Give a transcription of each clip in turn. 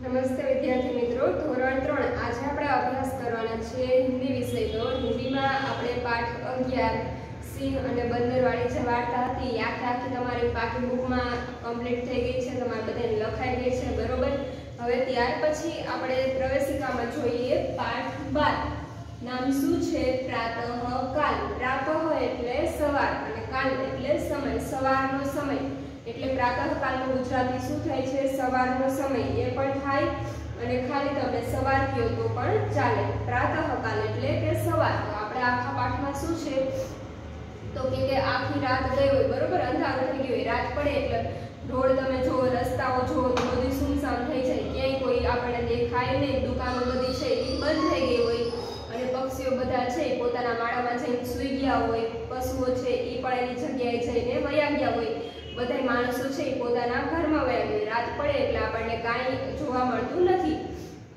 નમસ્તે વિદ્યાર્થી મિત્રો. ધોરણ ત્રણ. આજે આપણે અભ્યાસ કરવાના છીએ હિન્દી વિષયનો. હિન્દીમાં આપણે પાઠ અગિયાર, સિંહ અને બંદરવાળી જે વાર્તા હતી, યાદ રાખી તમારી પાકી બુકમાં કમ્પ્લીટ થઈ ગઈ છે. તમારે બધાને લખાઈ ગઈ છે, બરોબર? હવે ત્યાર પછી આપણે પ્રવેશિકામાં જોઈએ. પાઠ બાર. નામ શું છે? પ્રાતઃ કાલ પ્રાતઃ એટલે સવાર અને કાલ એટલે સમય. સવારનો સમય. એટલે પ્રાતઃકાલનું ગુજરાતી શું થાય છે? સવારનો સમય એ પણ થાય અને ખાલી તમે સવાર કહો તો પણ ચાલે. પ્રાતઃકાલ એટલે કે સવાર. તો આપણે આખા પાઠમાં શું છે? તો કે કે આખી રાત ગઈ હોય, બરોબર? અંધારું થઈ ગયું હોય, રાત પડે એટલે રોડ તમે જુઓ રસ્તાઓ જુઓ બધી સુમસામ થઈ જાય. ક્યાંય કોઈ આપણે દેખાય નહીં, દુકાનો બધી છે, એ બંધ થઈ ગઈ હોય. અને પક્ષીઓ બધા છે પોતાના માળામાં જઈને સૂઈ ગયા હોય, પશુઓ છે, એ પણ એની જગ્યાએ જઈને વયા ગયા હોય. બધા માણસો છે એ પોતાના ઘરમાં વયા ગયા રાત પડે એટલે આપણને કાંઈ જોવા મળતું નથી.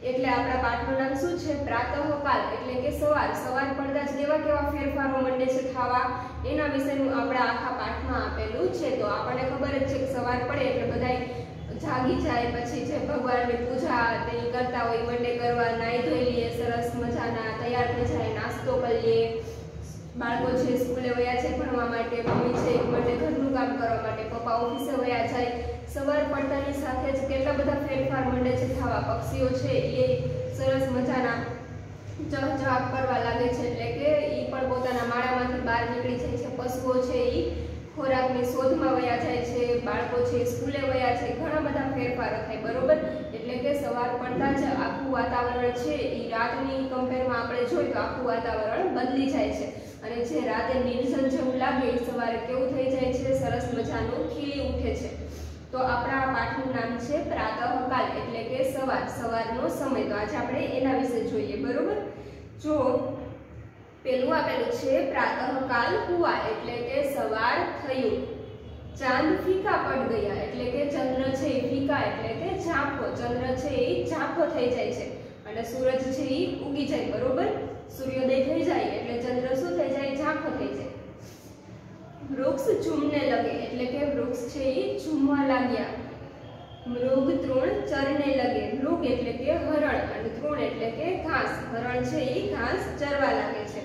એટલે આપણા પાઠનું નામ શું છે? પ્રાતઃકાલ. એટલે કે સવાર. સવાર પડતા જ કેવા કેવા ફેરફારો મંડે છે થવા એના વિશેનું આપણા આખા પાઠમાં આપેલું છે. તો આપણને ખબર જ છે કે સવાર પડે એટલે બધાય જાગી જાય. પછી જે ભગવાનની પૂજા તે કરતા હોય, મંડે કરવા નાહી ધોઈ લઈએ, સરસ મજાના તૈયાર થઈ જાય, નાસ્તો કરીએ બાળકો જે સ્કૂલે વયા છે પપ્પા ઓફિસે વયા જાય, સવાર પડતાની સાથે જ કેટલા બધા ફેરફાર મંડે છે થવા પક્ષીઓ છે એ સરસ મજાના ચહચહાટ કરવા લાગે છે. એટલે કે એ પણ પોતાના માળામાંથી બહાર નીકળી જાય છે. પશુઓ છે એ ખોરાકની શોધમાં વયા જાય છે, બાળકો છે સ્કૂલે વયા છે, ઘણા બધા ફેરફારો થાય, બરોબર? એટલે કે સવાર પડતા જ આખું વાતાવરણ છે એ રાતની કમ્પેરમાં આપણે જોઈએ તો આખું વાતાવરણ બદલી જાય છે. અને જે રાતે નિર્જન જેવું લાગે એ સવારે કેવું થઈ જાય છે, સરસ મજાનું ખીલી ઉઠે છે. તો આપણા પાઠનું નામ છે પ્રાતઃકાલ એટલે કે સવાર. સવારનો સમય. તો આજે આપણે એના વિશે જોઈએ, બરોબર? જો પેલું આપેલું છે પ્રાતઃકાલ હુઆ એટલે કે સવાર થયું. ચાંદ ફીકા પડ ગયા એટલે કે ચંદ્ર છે એ ફીકા એટલે કે ઝાંખો. ચંદ્ર છે એ ઝાંખો થઈ જાય છે. અને સૂરજ છે એ ઉગી જાય, બરોબર? સૂર્યોદય થઈ જાય એટલે ચંદ્ર શું થઈ જાય? ઝાંખો થઈ જાય. વૃક્ષ ઝૂમને લગે એટલે કે વૃક્ષ છે એ ઝૂમવા લાગ્યા. મૃગ તૃણ ચરને લગે. મૃગ એટલે કે હરણ અને તૃણ એટલે કે ઘાસ. હરણ છે એ ઘાસ ચરવા લાગે છે.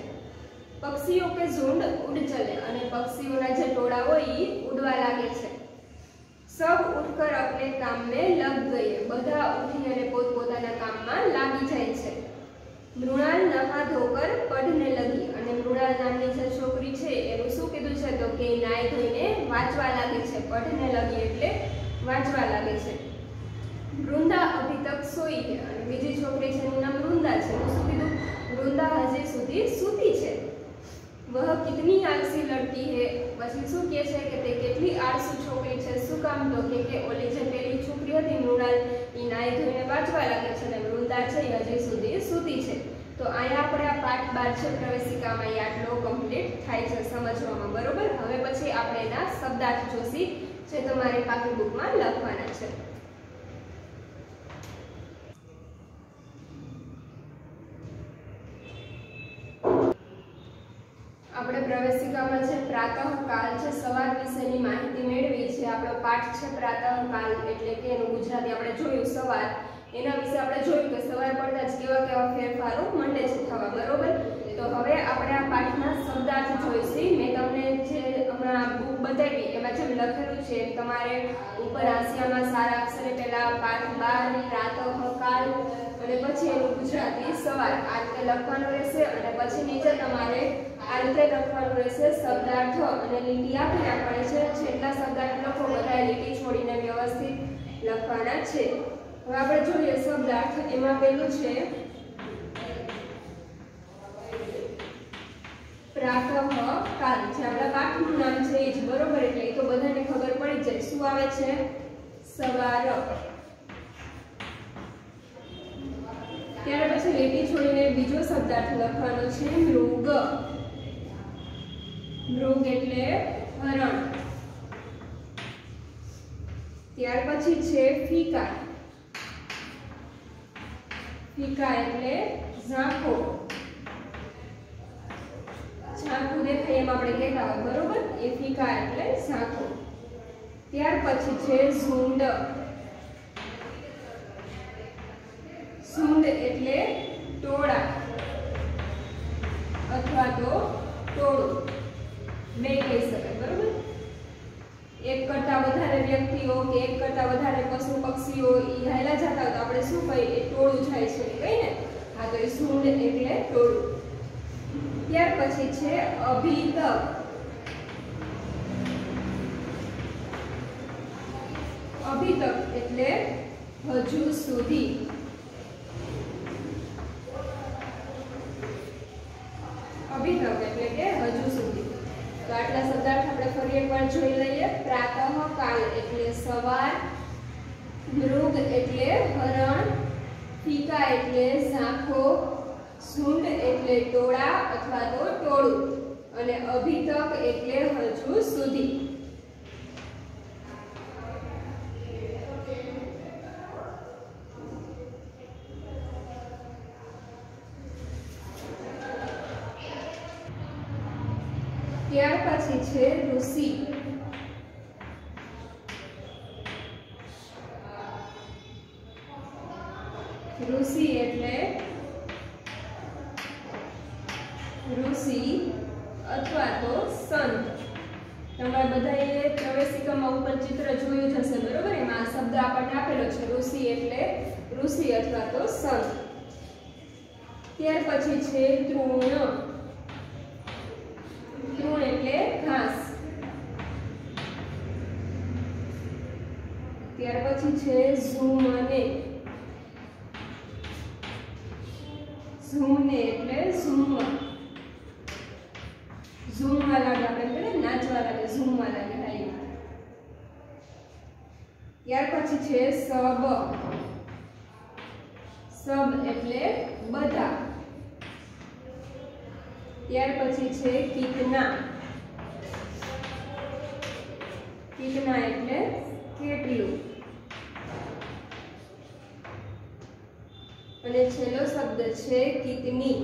પક્ષીઓ કે ઝુંડ ઉડ ચલે અને પક્ષીઓના જે ટોળા હોય એ ઉડવા લાગે છે. સબ ઉઠકર અપને કામ મેં લગ ગયે. બધા ઉઠી અને પોતપોતાના કામમાં લાગી જાય છે મૃણાલ નહા ધોકર પઢને લગી અને મૃણાલ નામની જે છોકરી છે એનું શું કીધું છે તો કે નાઈ ધોઈને વાંચવા લાગે છે, પઢને લગી એટલે વાંચવા લાગે છે. વૃંદા અભી તક સોઈ અને બીજી છોકરી છે, એનું નામ વૃંદા છે. તો શું કીધું? વૃંદા હજી સુધી સૂતી છે. વહ કિતની આળસી લડતી હે? પછી શું કહે છે કે તે કેટલી આળસુ છોકરી છે? શું કામ તો કે કે ઓલી જે પેલી છોકરી હતી મૃણાલ એ નાય ધોઈને વાંચવા લાગે છે અને વૃંદા છે, એ હજી સુધી સૂતી છે. તો અહીંયા આપણે આ પાઠ બાર છે પ્રવેશિકામાં એ આટલો કમ્પ્લીટ થાય છે સમજવામાં, બરોબર? હવે પછી આપણે એના શબ્દાર્થ જોશી, જે તમારી પાકી બુકમાં લખવાના છે. આપણે પ્રવેશિકામાં છે પ્રાતઃકાલ છે, સવાર વિશેની માહિતી મેળવી છે. આપણો પાઠ છે પ્રાતઃકાલ એટલે કે એનું ગુજરાતી આપણે જોયું સવાર. એના વિશે આપણે જોયું કે સવાર પડતા જ કેવા કેવા ફેરફારો મંડે છે થવા, બરોબર? તો હવે આપણે આ પાઠના શબ્દાર્થ જોઈશી. મેં તમને જે હમણાં બુક બતાવી, એમાં જેમ લખેલું છે, તમારે ઉપર આસિયામાં સારા અક્ષરે પહેલાં પાઠ બાર પ્રાતઃકાલ અને પછી એનું ગુજરાતી સવાર. આ રીતે લખવાનું રહેશે, અને પછી નીચે તમારે આ રીતે લખવાનું રહેશે શબ્દાર્થ અને લીટી આપી નાખવાની છે. જેટલા શબ્દાર્થ લખો બધા લીટી છોડીને વ્યવસ્થિત લખવાના છે. હવે આપણે જોઈએ શબ્દાર્થ એમાં પેલું છે પ્રાતઃ કાલ, જે નામ છે એ જ, બરોબર? એટલે તો બધાને ખબર પડી જાય. શું આવે છે? સવાર. ત્યાર પછી લીટી છોડીને બીજો શબ્દાર્થ લખવાનો છે મૃગ. મૃગ એટલે હરણ. ત્યાર પછી છે ફીકા ફીકા એટલે ઝાંખો. ઝાંખું દેખાય એમ આપણે કહેતા હોય, બરોબર? એ ફીકા એટલે ઝાંખો. ત્યાર પછી છે ઝુંડ. ઝુંડ એટલે ટોળા અથવા તો ટોળું. બે કહી શકાય. કરતા વધારે વ્યક્તિઓ કે એક કરતા વધારે પશુ પક્ષીઓ એ હાયલા જતા હોય તો આપણે શું કહીએ? એ ટોળું જાય છે કહીએ ને? હા, તો એ સૂંઢ એટલે ટોળું. ત્યાર પછી છે અભિતક. અભિતક એટલે હજુ સુધી અભિતક એટલે કે હજુ સુધી આટલા શબ્દાર્થ આપણે ફરી એકવાર જોઈ લઈએ. પ્રાતઃ કાલ એટલે સવાર, મૃગ એટલે હરણ, ફીકા એટલે ઝાંખો ઝુંડ એટલે ટોળા અથવા તો ટોળું અને અભિતક એટલે હજુ સુધી. ત્યાર પછી છે ઋષિ. ઋષિ એટલે ઋષિ અથવા તો સંત. તમારે બધાએ પ્રવેશિકામાં ઉપર ચિત્ર જોયું જ હશે, બરોબર? એમાં આ શબ્દ આપણને આપેલો છે, ઋષિ એટલે ઋષિ અથવા તો સંત. ત્યાર પછી છે તૃણ તૃણ એટલે ઘાસ. ત્યાર પછી છે ઝુમને ઝૂમને એટલે ઝૂમ. ઝૂમવા લાગે આપણે કહીએ નાચવા લાગે, ઝૂમવા લાગે હા ત્યાર પછી છે સબ. સબ એટલે બધા. ત્યાર પછી છે કિતના કિતના એટલે કેટલું? અને છેલ્લો શબ્દ છે કિતની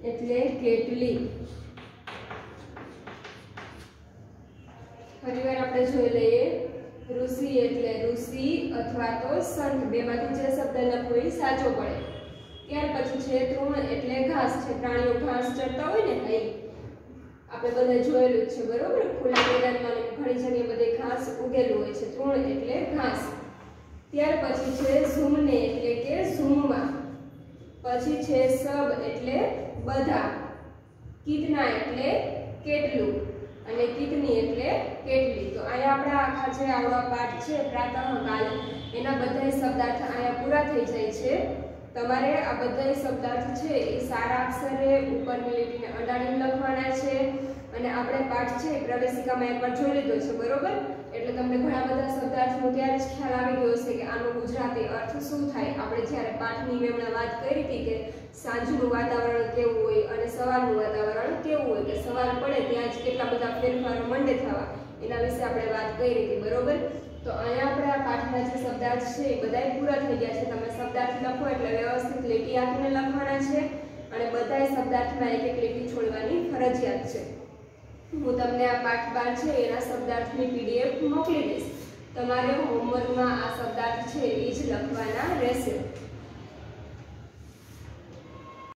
એટલે કેટલી ફરીવાર આપણે જોઈ લઈએ ઋષિ ઋષિ અથવા તો સંઘ બેમાંથી જે શબ્દ લખવો એ સાચો પડે. ત્યાર પછી છે તૃણ એટલે ઘાસ છે. પ્રાણીઓ ઘાસ ચરતા હોય ને અહીં. આપણે બધા જોયેલું જ છે, બરોબર? ખુલ્લા મેદાનમાં ઘણી જગ્યાએ બધે ઘાસ ઉગેલું હોય છે. તૃણ એટલે ઘાસ. ત્યાર પછી છે ઝૂમને એટલે કે ઝૂમવા. પછી છે સબ એટલે બધા. કીટના એટલે કેટલું? અને કિડની એટલે કેટલી? તો અહીંયા આપણા આખા જે આવડા પાઠ છે પ્રાતઃકાલ એના બધા શબ્દાર્થ અહીંયા પૂરા થઈ જાય છે. તમારે આ બધા શબ્દાર્થ છે એ સારા અક્ષરે ઉપરની લીટીને અડાડીને લખવાના છે. અને આપણે પાઠ છે એ એક વાર જોઈ લીધો છે, બરોબર? એટલે તમને ઘણા બધા શબ્દાર્થનો ત્યારે જ ખ્યાલ આવી ગયો હશે કે આનો ગુજરાતી અર્થ શું થાય. આપણે જ્યારે પાઠની મેમણા વાત કરી હતી કે સાંજનું વાતાવરણ કેવું હોય અને સવારનું વાતાવરણ કેવું હોય, કે સવાર પડે ત્યાં જ કેટલા બધા ફેરફારો મંડે થવા, એના વિશે આપણે વાત કરી હતી, બરોબર? તો અહીંયા આપણે આ પાઠના જે શબ્દાર્થ છે એ બધાય પૂરા થઈ ગયા છે. તમે શબ્દાર્થ લખો એટલે વ્યવસ્થિત લીટી આપીને લખવાના છે અને બધાય શબ્દાર્થમાં એક એક લીટી છોડવાની ફરજિયાત છે. હું તમને આ પાઠ બાર છે એના શબ્દાર્થની પીડીએફ મોકલી દઈશ. તમારે હોમવર્કમાં આ શબ્દાર્થ છે એ જ લખવાના રહેશે.